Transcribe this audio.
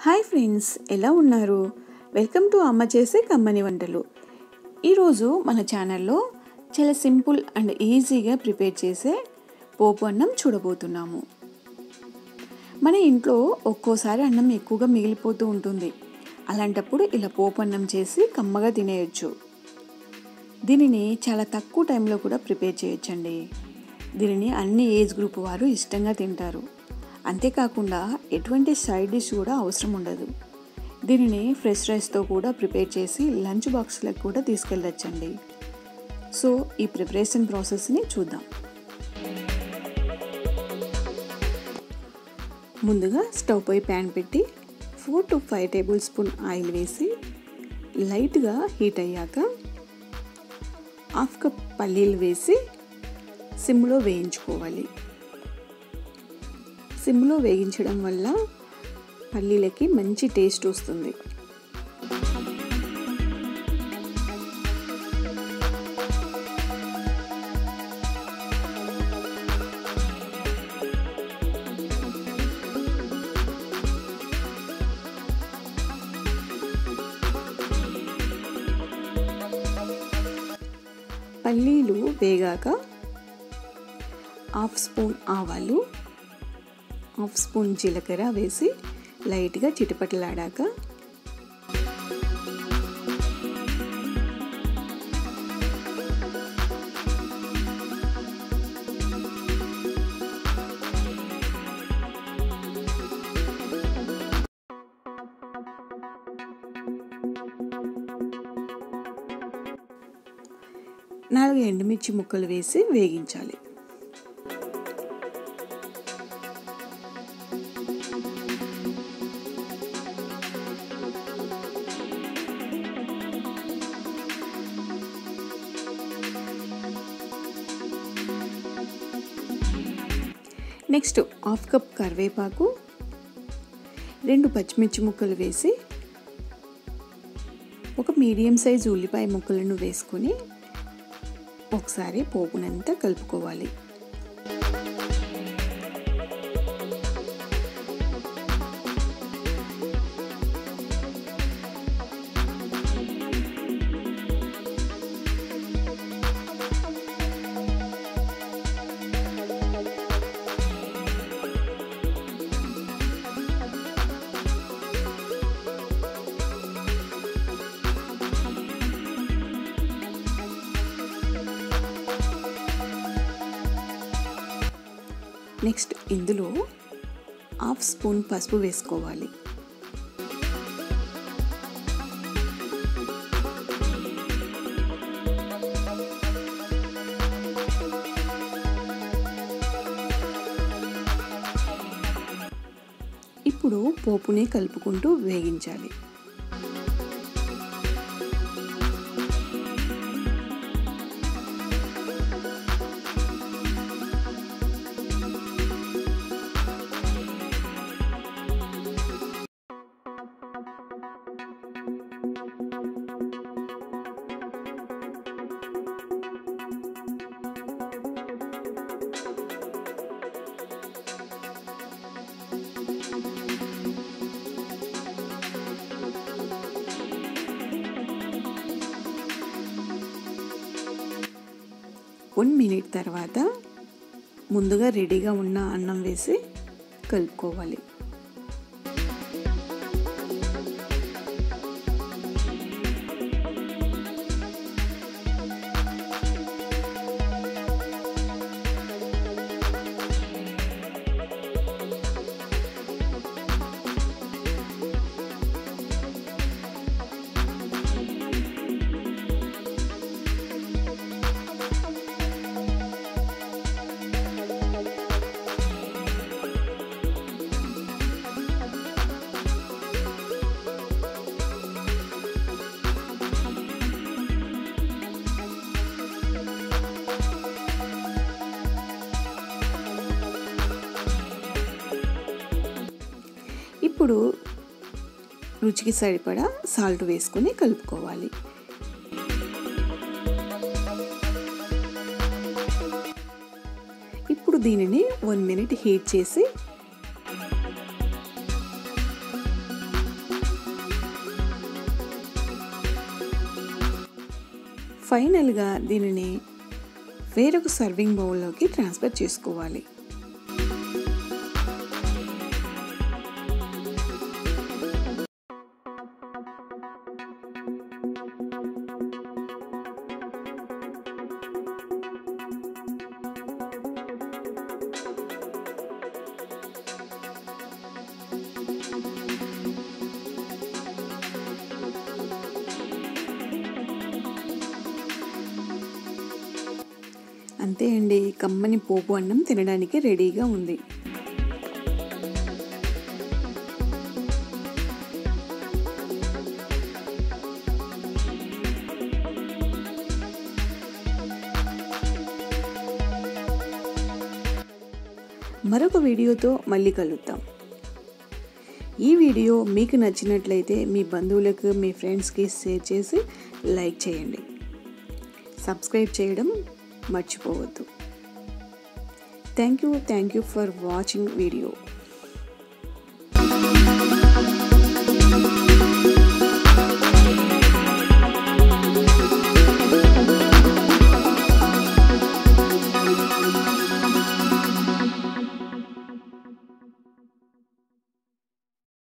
Hi friends ఎలా ఉన్నారు? Welcome to అమ్మ చేసే కమ్మని వంటలు. ఈరోజు మన ఛానల్లో చాలా సింపుల్ అండ్ ఈజీగా ప్రిపేర్ చేసే పోపు అన్నం చూడబోతున్నాము. మన ఇంట్లో ఒక్కోసారి అన్నం ఎక్కువగా మిగిలిపోతూ ఉంటుంది. అలాంటప్పుడు ఇలా పోపు అన్నం చేసి కమ్మగా తినేయచ్చు. దీనిని చాలా తక్కువ టైంలో కూడా ప్రిపేర్ చేయొచ్చండి. దీనిని అన్ని ఏజ్ గ్రూప్ వారు ఇష్టంగా తింటారు. అంతేకాకుండా ఎటువంటి సైడ్ డిష్ కూడా అవసరం ఉండదు. దీనిని ఫ్రెష్ రైస్తో కూడా ప్రిపేర్ చేసి లంచ్ బాక్స్లకు కూడా తీసుకెళ్ళొచ్చండి. సో ఈ ప్రిపరేషన్ ప్రాసెస్ని చూద్దాం. ముందుగా స్టవ్ పై ప్యాన్ పెట్టి four to five tablespoon oil వేసి లైట్గా హీట్ అయ్యాక హాఫ్ కప్ పల్లీలు వేసి సిమ్లో వేయించుకోవాలి. సిమ్లో వేగించడం వల్ల పల్లీలకి మంచి టేస్ట్ వస్తుంది. పల్లీలు వేగాక హాఫ్ స్పూన్ ఆవాలు హాఫ్ స్పూన్ జీలకర్ర వేసి లైట్గా చిటపటలాడాక నాలుగు ఎండుమిర్చి ముక్కలు వేసి వేగించాలి. నెక్స్ట్ హాఫ్ కప్ కరివేపాకు రెండు పచ్చిమిర్చి ముక్కలు వేసి ఒక మీడియం సైజ్ ఉల్లిపాయ ముక్కలను వేసుకొని ఒకసారి పోపునంతా కలుపుకోవాలి. నెక్స్ట్ ఇందులో హాఫ్ స్పూన్ పసుపు వేసుకోవాలి. ఇప్పుడు పోపుని కలుపుకుంటూ వేగించాలి. వన్ మినిట్ తర్వాత ముందుగా రెడీగా ఉన్న అన్నం వేసి కలుపుకోవాలి. ఇప్పుడు రుచికి సరిపడా సాల్ట్ వేసుకొని కలుపుకోవాలి. ఇప్పుడు దీనిని వన్ మినిట్ హీట్ చేసి ఫైనల్గా దీనిని వేరొక సర్వింగ్ బౌల్లోకి ట్రాన్స్ఫర్ చేసుకోవాలి. అంతే అండి. కమ్మని పోపు అన్నం తినడానికి రెడీగా ఉంది. మరొక వీడియోతో మళ్ళీ కలుద్దాం. ఈ వీడియో మీకు నచ్చినట్లయితే మీ బంధువులకు మీ ఫ్రెండ్స్కి షేర్ చేసి లైక్ చేయండి. సబ్స్క్రైబ్ చేయడం మర్చిపోవద్దు. Thank you thank you for watching video